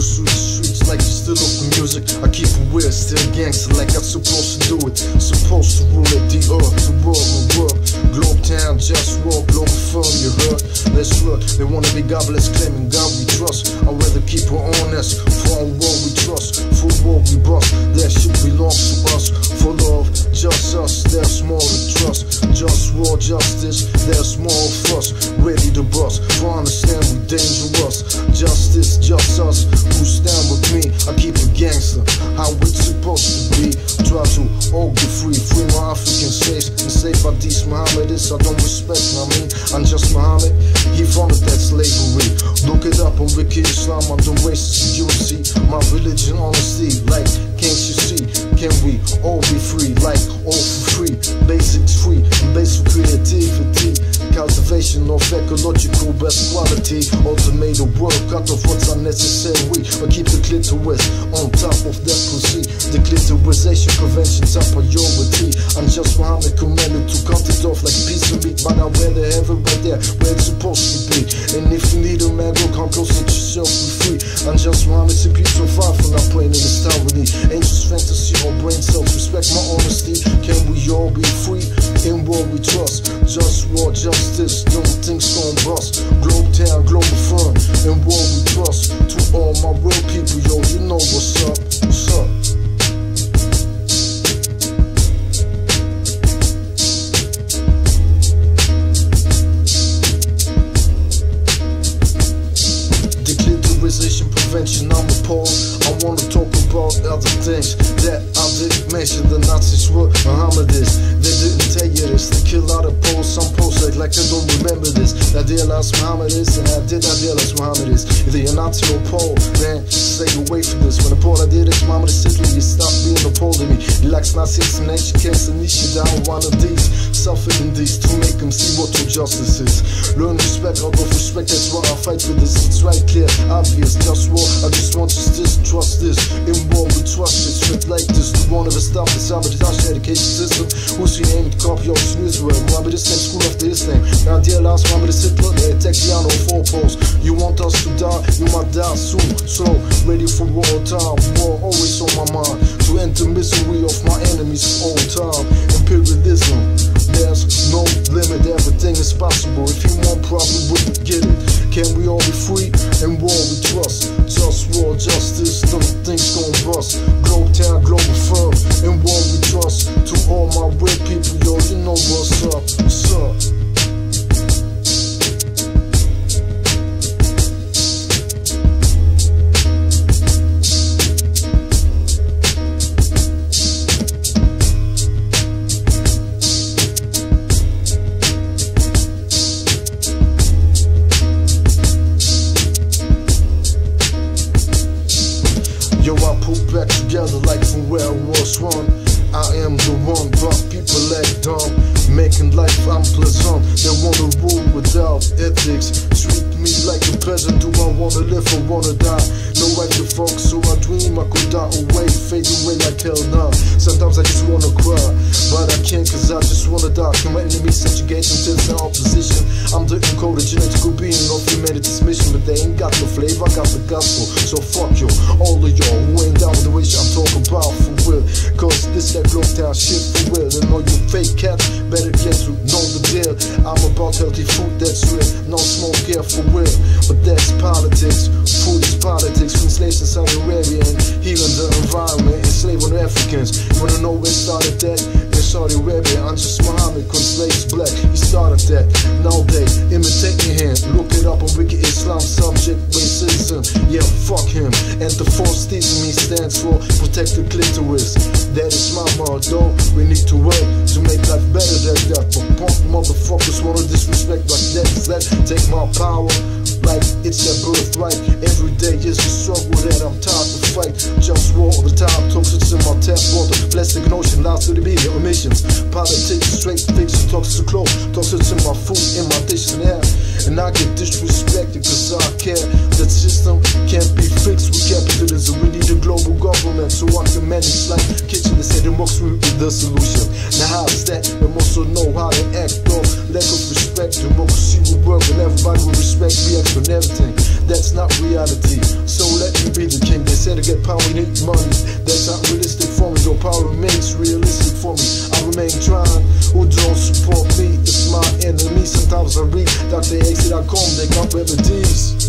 through the streets like you still open music. I keep it real, still gangster like I'm supposed to do it. Supposed to rule it, the earth, the world, the world. Globe town, JustWar, long firm, you heard. Let's look, they wanna be godless, claiming God we trust. Cultivation of ecological best quality. Ultimate work out of what's unnecessary. But keep the clitoris on top of that pussy. The clitorisation prevention a priority. I'm just Muhammad commanded to cut it off like piece of meat. But I wear the heaven right there where it's supposed to be. And if you need a man, go come close, let yourself be free. I'm just Muhammad, so far from not playing in this me. Angels, fantasy, or brain cells. Respect my honesty. Can we all be free? In what we trust. Just war, justice. No things gon' bust. Globe town, global fun. and war we trust. To all my real people, yo, you know what's up. What's up? Prevention, I'm appalled. I wanna talk about other things that I didn't mention. The Nazis were Mohammedists. They didn't tell you this. They kill out of Poles. Some Poles act like they don't remember this. That they announced realize Mohammedists, and I did not realize Mohammedists. Either you're Nazi or Pole, then stay away from this. When the Pole I did it, Mohammedist Italy, you stop being a Pole to me. He likes Nazis and ancient kings, and he should down one of these. Suffering these to make them see what true justice is. Learn respect, of respect, that's why I fight for this. It's right clear, obvious, just war. I just want justice, trust this. In war, we trust it. Straight like this. The one of the stuff, the sabotage education is Hitler, they attack the on four poles. You want us to die, you might die soon. Slow, ready for war time. War always on my mind. To end the misery of my enemies all time. Imperialism, there's no limit, everything is possible. If you want, probably wouldn't get it. Can we all be free? And war we trust. Back together like from where I was one. I am the one, but people act dumb. Making life unpleasant. They wanna rule without ethics. Treat me like a peasant. Do I wanna live or wanna die? No right to fuck, so I dream I could die away. Fade away like hell now. Sometimes I just wanna cry, but I can't cause I just wanna die. Can my enemies subjugate it's in opposition? I'm the encoded genetical being of humanity's mission, but they ain't got the flavor, I got the gospel. So fuck you, to know the deal. I'm about healthy food that's real, no smoke here for real. But that's politics, food is politics. From slaves in Saudi Arabia and healing the environment, enslaving Africans. You wanna know where started that? In Saudi Arabia, I'm just Muhammad, cause slaves black. He started that. Now they imitate here. Look it up on Wiki Islam subject racism. Yeah, fuck him. And the false teaching me stands for protect the clitoris. That is my motto. We need to work to make life better than that. But punk motherfuckers wanna disrespect like that. Let take my power like it's their birthright. Every day is a struggle that I'm tired to fight. Just war all the time, toxics in my tap and ocean, lies to the media, emissions. Politics, straight fiction, toxic clothes. Toxics in my food, in my dish and air. And I get disrespected cause I care. The system can't be fixed with capitalism. We need a global government so I can manage like kitchen. They say democracy is the solution. Now how's that? We also know how to act though. Lack of respect, democracy will work when everybody will respect me on everything. that's not reality. So let me be the king. They said to get power, we need money. That's not realistic for though power remains realistic for me. I remain trying. Who don't support me? It's my enemy. Sometimes I read DrAxit.com, they got remedies.